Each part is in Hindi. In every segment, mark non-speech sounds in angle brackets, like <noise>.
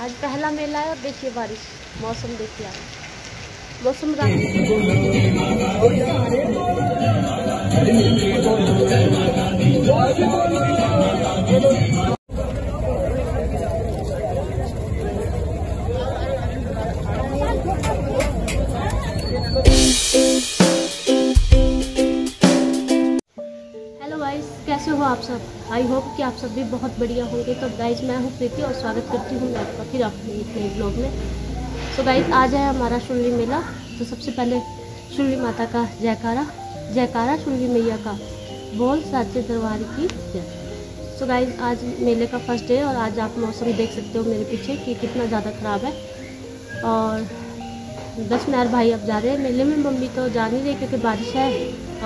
आज पहला मेला है और देखिए बारिश मौसम देखिए आप। मौसम आप सब आई होप कि आप सब भी बहुत बढ़िया होंगे। तो गाइस मैं हूँ प्रीति और स्वागत करती हूँ मैं आपका फिर अपने एक नए ब्लॉग में। सो गाइस आज है हमारा शुल्ली मेला। तो सबसे पहले शुल्ली माता का जयकारा जयकारा शुल्ली मैया का बोल साचे दरबार की जय। सो गाइस आज मेले का फ़र्स्ट डे और आज आप मौसम देख सकते हो मेरे पीछे कि कितना ज़्यादा ख़राब है। और दस नहर भाई अब जा रहे हैं। मेले में मम्मी तो जा नहीं रही क्योंकि बारिश है।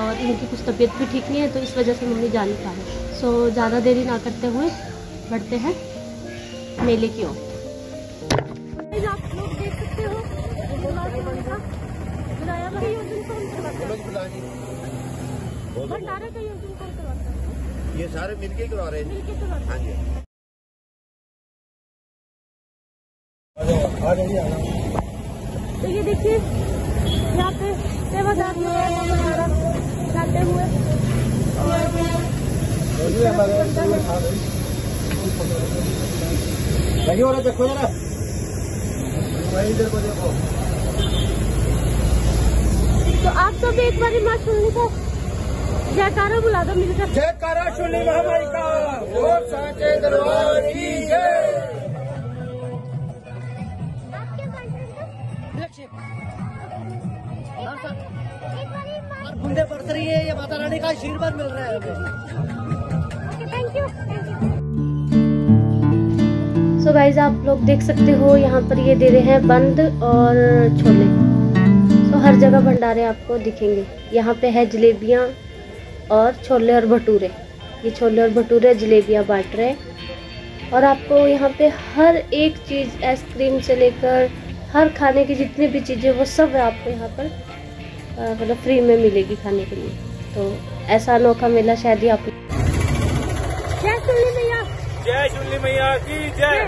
और इनकी कुछ तबीयत भी ठीक नहीं है तो इस वजह से मम्मी जा नहीं पा रही। सो ज़्यादा देरी ना करते हुए बढ़ते हैं मेले की ओर। आप लोग देख सकते हो भंडारे का आयोजन कौन करवाता है। ये सारे मिलके करवा रहे हैं। मिलके करवाता हाँ। जी। तो ये देखिए यहाँ पे सेवादार लोग हैं, भंडारा जाते हुए लगे हो रहा देखो जरा इधर को देखो तो आप सब एक बार माँ सुनने को जयकारा बुला दो मिलकर जय कारा शुली महामारी का और साचे दरबार की जय बूंदे पड़त रही है ये माता रानी का आशीर्वाद मिल रहा है हमें सो so गाइज़ आप लोग देख सकते हो, यहाँ पर ये दे रहे हैं बंद और छोले। सो so हर जगह भंडारे आपको दिखेंगे। यहाँ पे है जलेबियाँ और छोले और भटूरे। ये छोले और भटूरे, जलेबियाँ बांट रहे हैं। और आपको यहाँ पे हर एक चीज़, आइसक्रीम से लेकर हर खाने की जितनी भी चीज़ें, वो सब आपको यहाँ पर मतलब फ्री में मिलेगी खाने के लिए। तो ऐसा अनोखा मेला शायद ही आप जय शुली मैया की जय।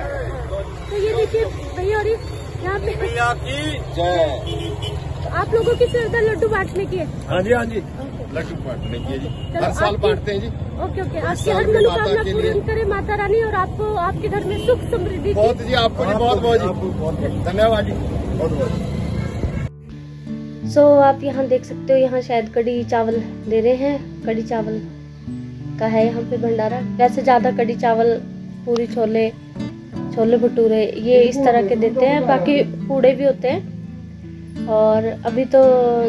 तो ये देखिए भैया और यहाँ पे मैया की जय। आप लोगों की सुविधा लड्डू बांटने की है। हाँ जी हाँ जी। लड्डू बांटने की है जी। हर साल बांटते हैं जी। Okay okay. आपकी हर मनोकामना पूरी करे माता रानी और आपको आपके घर में सुख समृद्धि बहुत जी आपको जी बहुत बहुत जी। धन्यवाद जी। बहुत बहुत सो so, आप यहाँ देख सकते हो यहाँ शायद कड़ी चावल दे रहे हैं। कड़ी चावल। का है यहाँ पे भंडारा। वैसे ज़्यादा कड़ी चावल पूरी छोले छोले भटूरे ये इस तरह के देते हैं। बाकी पूड़े भी होते हैं। और अभी तो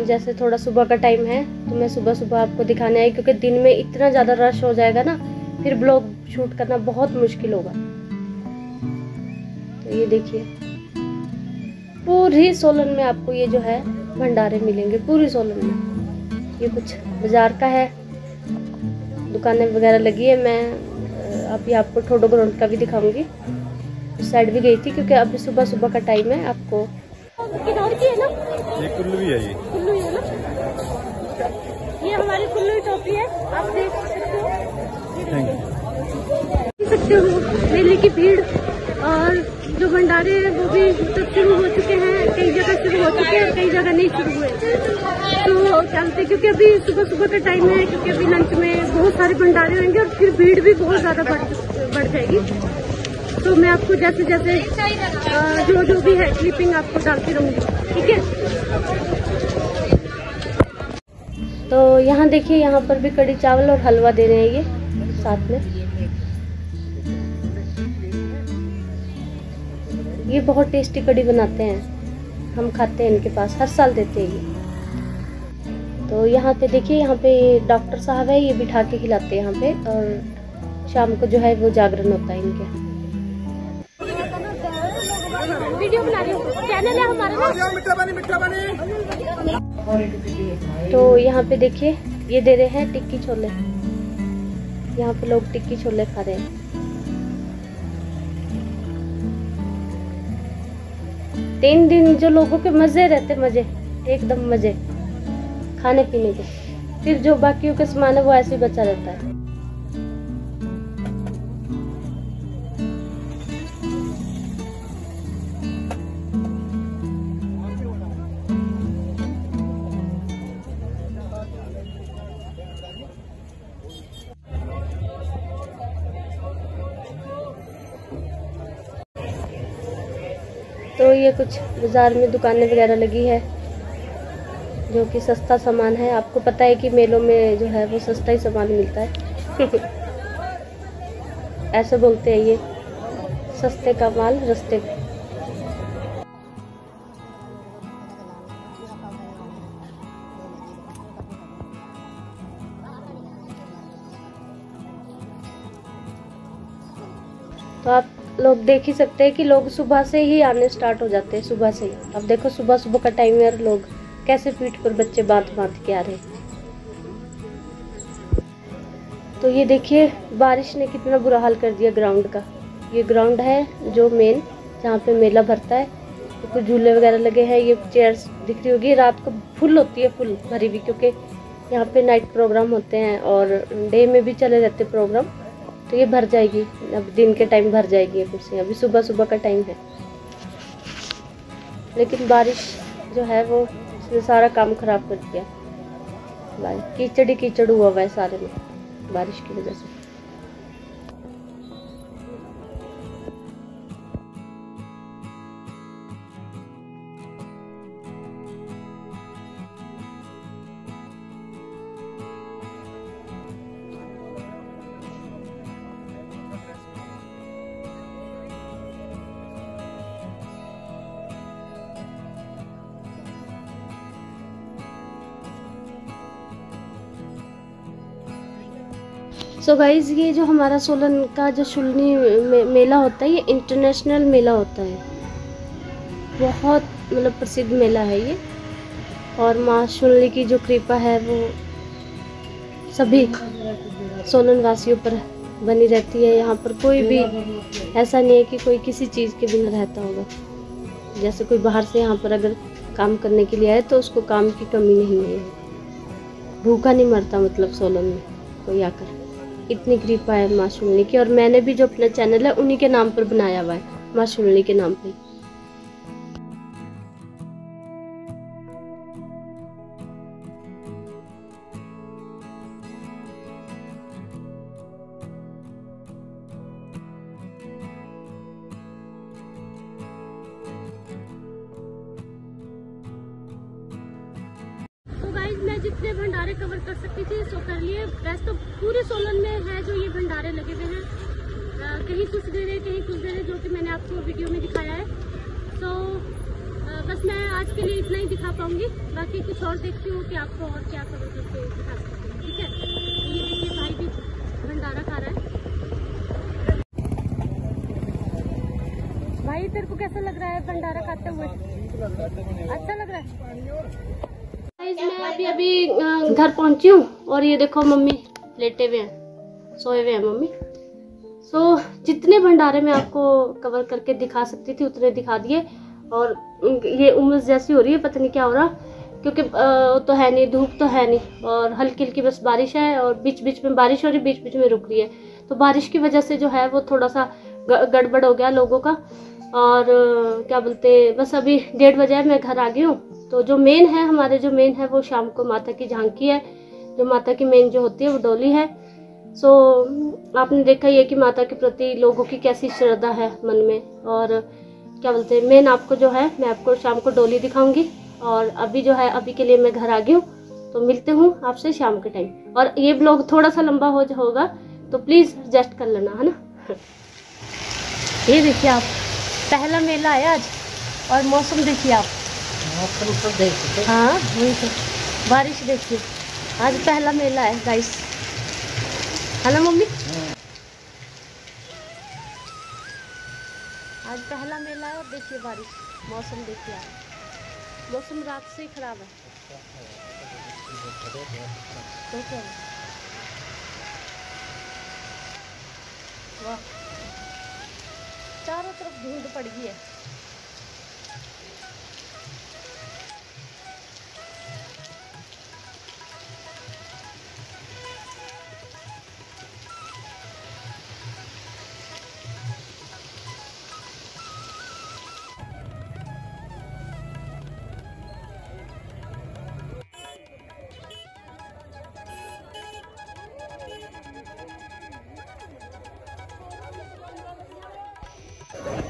जैसे थोड़ा सुबह का टाइम है तो मैं सुबह सुबह आपको दिखाने आई क्योंकि दिन में इतना ज़्यादा रश हो जाएगा ना फिर ब्लॉग शूट करना बहुत मुश्किल होगा। तो ये देखिए। पूरी सोलन में आपको ये जो है भंडारे मिलेंगे पूरी सोलन में। ये कुछ बाज़ार का है। दुकानें वगैरह लगी है मैं अभी आपको ठोडो ग्राउंड का भी दिखाऊँगी। उस साइड भी गई थी क्योंकि अभी सुबह सुबह का टाइम है आपको। किन्नौर की है ना? ये कुल्लू भी है जी कुल्लू है ना? ये हमारी कुल्लू टोपी है। आप देख सकते हो। देख सकते हो मेले की भीड़ और जो भंडारे हैं वो भी तो शुरू हो चुके हैं कई जगह शुरू हो चुके हैं कई जगह नहीं शुरू हुए। तो चलते, क्योंकि अभी सुबह सुबह का टाइम है, क्योंकि अभी लंच में बहुत सारे भंडारे होंगे और फिर भीड़ भी बहुत ज़्यादा बढ़ बढ़ जाएगी। तो मैं आपको जैसे जैसे जो जो भी है क्लिपिंग आपको डालती रहूँगी, ठीक है? तो यहाँ देखिए, यहाँ पर भी कड़ी चावल और हलवा दे रहे हैं ये, साथ में। ये बहुत टेस्टी कड़ी बनाते हैं। हम खाते हैं इनके पास, हर साल देते हैं ये। तो यहाँ पे देखिए यहाँ पे डॉक्टर साहब है ये बिठा के खिलाते हैं यहाँ पे और शाम को जो है वो जागरण होता है इनके। वीडियो बना रही हूँ। चैनल है हमारा तो यहाँ पे देखिए ये दे रहे हैं टिक्की छोले। यहाँ पे लोग टिक्की छोले खा रहे हैं। तीन दिन जो लोगों के मज़े रहते मज़े एकदम मज़े। खाने पीने के फिर जो बाकियों का सामान है वो ऐसे ही बचा रहता है। तो ये कुछ बाज़ार में दुकानें वगैरह लगी है। जो कि सस्ता सामान है, आपको पता है कि मेलों में जो है वो सस्ता ही सामान मिलता है। <laughs> ऐसे बोलते हैं ये, सस्ते का माल रस्ते तो आप लोग देख ही सकते हैं कि लोग सुबह से ही आने स्टार्ट हो जाते हैं, सुबह से ही। अब देखो सुबह सुबह का टाइम है लोग कैसे पीठ पर बच्चे बाँध बाँध के आ रहे तो ये देखिए, बारिश ने कितना बुरा हाल कर दिया ग्राउंड का। ये ग्राउंड है जो मेन, जहाँ पे मेला भरता है। तो कुछ झूले वगैरह लगे हैं, ये चेयर्स दिख रही होगी। रात को फुल होती है, फुल भरी हुई क्योंकि यहाँ पे नाइट प्रोग्राम होते हैं और डे में भी चले जाते प्रोग्राम तो ये भर जाएगी, अब दिन के टाइम भर जाएगी ये कुर्सियाँ अभी सुबह सुबह का टाइम है। लेकिन बारिश जो है वो इसने सारा काम खराब कर दिया। कीचड़ ही कीचड़ हुआ हुआ है सारे में, बारिश की वजह से। सो so गाइज़ ये जो हमारा सोलन का जो शुलनी मे, मेला होता है ये इंटरनेशनल मेला होता है। बहुत मतलब प्रसिद्ध मेला है ये। और माँ शुलनी की जो कृपा है वो सभी सोलन वासियों पर बनी रहती है। यहाँ पर कोई भी ऐसा नहीं है कि कोई किसी चीज़ के बिना रहता होगा। जैसे कोई बाहर से यहाँ पर अगर काम करने के लिए आए तो उसको काम की कमी नहीं है। भूखा नहीं मरता मतलब सोलन में कोई आकर। इतनी कृपा है माँ शुनली की। और मैंने भी जो अपना चैनल है, उन्हीं के नाम पर बनाया हुआ है, माँ शुनली के नाम पे। कुछ कहीं कुछ दे रहे जो कि मैंने आपको वीडियो में दिखाया है। तो अ, बस मैं आज के लिए इतना ही दिखा पाऊँगी। बाकी कुछ और देखती हूँ कि आपको और क्या कवर करके दिखा सकती हूँ ठीक है? तो ये देखिए भाई भी भंडारा खा रहा है। भाई तेरे को कैसा लग रहा है भंडारा खाते हुए? अच्छा लग रहा है? मैं अभी अभी घर पहुँची हूँ और ये देखो मम्मी लेटे हुए हैं सोए हुए हैं मम्मी। सो so, जितने भंडारे मैं आपको कवर करके दिखा सकती थी उतने दिखा दिए। और ये उमस जैसी हो रही है पता नहीं क्या हो रहा। क्योंकि तो है नहीं धूप तो है नहीं। और हल्की हल्की बस बारिश है और बीच बीच में बारिश हो रही बीच बीच में रुक रही है। तो बारिश की वजह से जो है वो थोड़ा सा गड़बड़ हो गया लोगों का। और क्या बोलते बस अभी डेढ़ बजे मैं घर आ गई हूँ। तो जो मेन है हमारे जो मेन है वो शाम को माता की झांकी है। जो माता की मेन जो होती है वो डोली है। सो so, आपने देखा ही है कि माता के प्रति लोगों की कैसी श्रद्धा है मन में? और क्या बोलते हैं मेन आपको जो है मैं आपको शाम को डोली दिखाऊँगी। और अभी जो है अभी के लिए मैं घर आ गई हूँ तो मिलते हूँ आपसे शाम के टाइम और ये ब्लॉग थोड़ा सा लंबा हो होगा तो प्लीज़ एडजस्ट कर लेना है ना? <laughs> ये देखिए आप पहला मेला है आज और मौसम देखिए आप। मौसम तो देख सकते हाँ वही तो बारिश देखिए। आज पहला मेला है गाइस है ना मम्मी। आज पहला मेला है और देखिए बारिश, मौसम देखिए आप। मौसम रात से ही खराब है। तो क्या है? वाह। चारों तरफ़ धुंध पड़ गई है।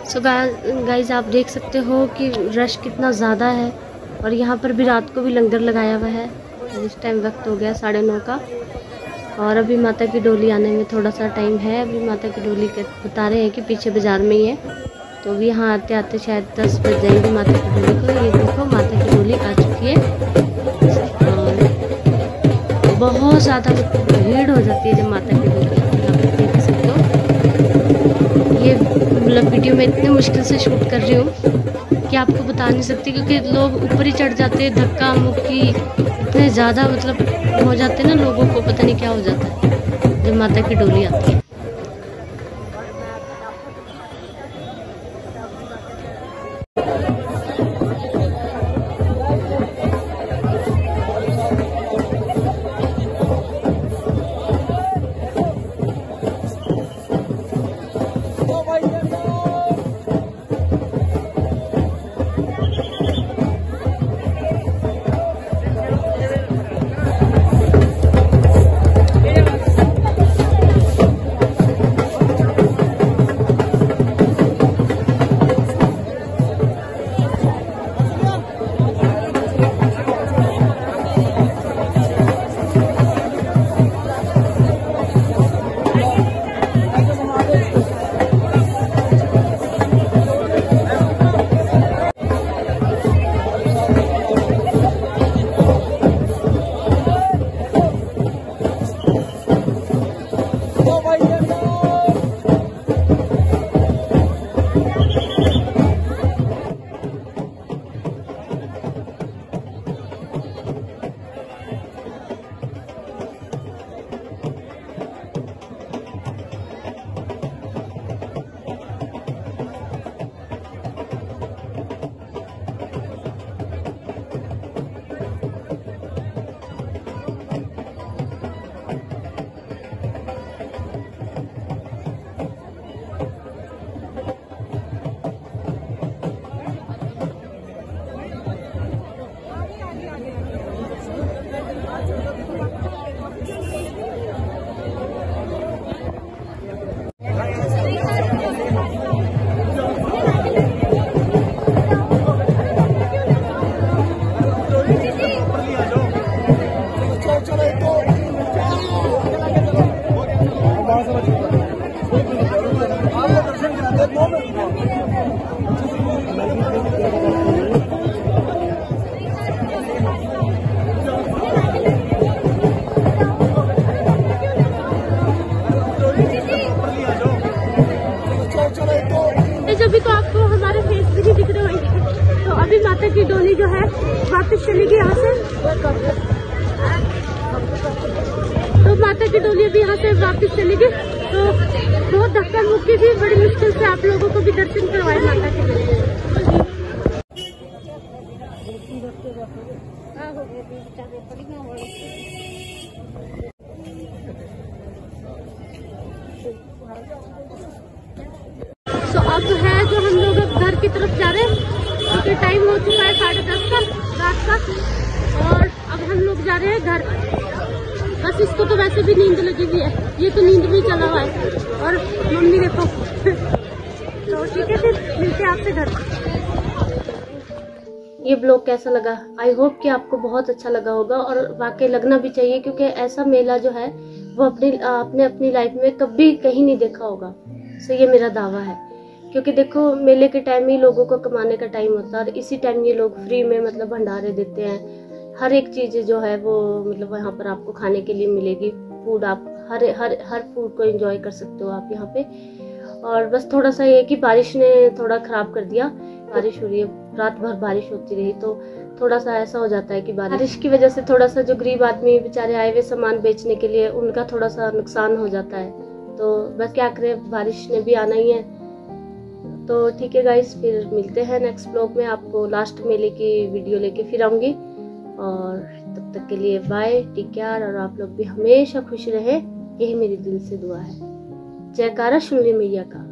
सो गाइज़ आप देख सकते हो कि रश कितना ज़्यादा है और यहाँ पर भी रात को भी लंगर लगाया हुआ है। इस टाइम वक्त हो गया साढ़े नौ का। और अभी माता की डोली आने में थोड़ा सा टाइम है। अभी माता की डोली बता रहे हैं कि पीछे बाज़ार में ही है। तो अभी यहाँ आते आते शायद दस बज जाएँगे माता की डोली को। ये देखो, माता की डोली आ चुकी है। और बहुत ज़्यादा भीड़ हो जाती है जब माता की डोली आप देख सकते हो। ये मतलब वीडियो में इतने मुश्किल से शूट कर रही हूँ कि आपको बता नहीं सकती क्योंकि लोग ऊपर ही चढ़ जाते हैं, धक्का मुक्की इतने ज़्यादा मतलब हो जाते हैं ना लोगों को, पता नहीं क्या हो जाता है। जब माता की डोली आती है। की डोली जो है, वापस चलेगी यहाँ से। तो माता की डोली अभी यहाँ से वापस चलेगी तो बहुत धक्का मुक्की थी, बड़ी मुश्किल से आप लोगों को भी दर्शन करवाए माता के तो अब है जो हम लोग घर की तरफ़ जा रहे हैं। क्योंकि टाइम हो चुका है साढ़े दस का, रात का। और अब हम लोग जा रहे हैं घर। बस इसको तो वैसे भी नींद लगी हुई है। ये तो नींद भी चला हुआ है। और मम्मी देखो। <laughs> तो ठीक है फिर, मिलते हैं आपसे घर। ये ब्लॉग कैसा लगा? आई होप कि आपको बहुत अच्छा लगा होगा और वाकई लगना भी चाहिए क्योंकि ऐसा मेला जो है, वो अपनी, आपने अपनी लाइफ में कभी कहीं नहीं देखा होगा। सो ये मेरा दावा है। क्योंकि देखो, मेले के टाइम ही लोगों को कमाने का टाइम होता है और इसी टाइम ये लोग फ्री में मतलब भंडारे देते हैं। हर एक चीज़ जो है वो मतलब वहाँ पर आपको खाने के लिए मिलेगी। फ़ूड आप हर हर हर फ़ूड को एंजॉय कर सकते हो आप यहाँ पे। और बस थोड़ा सा ये कि बारिश ने थोड़ा ख़राब कर दिया। बारिश हो रही है, रात भर बारिश होती रही तो थोड़ा सा ऐसा हो जाता है कि बारिश की वजह से थोड़ा सा जो गरीब आदमी बेचारे आए हुए सामान बेचने के लिए, उनका थोड़ा सा नुकसान हो जाता है। तो बस क्या करें, बारिश ने भी आना ही है। तो ठीक है गाइस फिर मिलते हैं नेक्स्ट ब्लॉग में। आपको लास्ट मेले की वीडियो लेके फिर आऊँगी। और तब तक के लिए बाय टेक केयर और आप लोग भी हमेशा खुश रहे। यही मेरी दिल से दुआ है। जयकारा सुन मैया का।